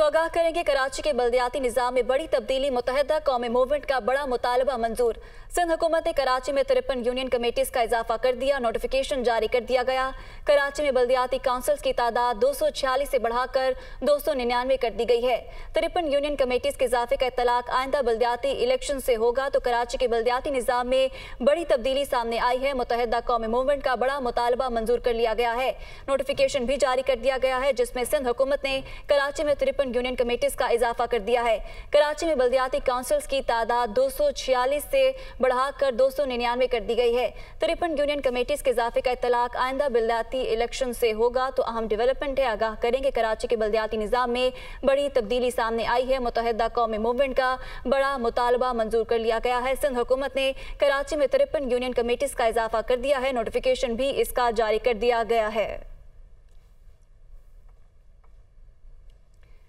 तो आगाह करेंगे कराची के बल्दियाती निज़ाम में बड़ी तब्दीली मुतहदा कौमी मूवमेंट का बड़ा मुतालबा मंजूर। सिंध हुकूमत ने कराची में तिरपन यूनियन कमेटीज़ का इजाफा कर दिया, नोटिफिकेशन जारी कर दिया गया। कराची में बल्दियाती काउंसिल्स की तादाद दो सौ छियालीस से बढ़ाकर दो सौ निन्यानवे कर दी गई है। तिरपन यूनियन कमेटीज़ के इजाफे का इतलाक आइंदा बल्दियाती इलेक्शन से होगा तो कराची के बल्दियाती निज़ाम में बड़ी तब्दीली सामने आई है। मुतहदा कौमी मूवमेंट का बड़ा मुतालबा मंजूर कर लिया गया है। नोटिफिकेशन भी जारी कर दिया गया है, जिसमें सिंध हुकूमत ने कराची में तिरपन यूनियन कमेटीज का इजाफा कर दिया है। कराची में बल्दियाती काउंसिल्स की तादाद दो सौ छियालीस से बढ़ाकर दो सौ निन्यानवे कर दी गई है। तिरपन यूनियन कमेटीज के इजाफे का इतलाक आइंदा बल्दियाती इलेक्शन से होगा तो अहम डेवलपमेंट है। आगाह करेंगे कराची के बल्दियाती निज़ाम में। बड़ी तब्दीली सामने आई है। मुतहदा कौमी मूवमेंट का बड़ा मुतालबा मंजूर कर लिया गया है। सिंध हुकूमत ने कराची में तिरपन यूनियन कमेटीज का इजाफा कर दिया है। नोटिफिकेशन भी इसका जारी कर दिया गया है।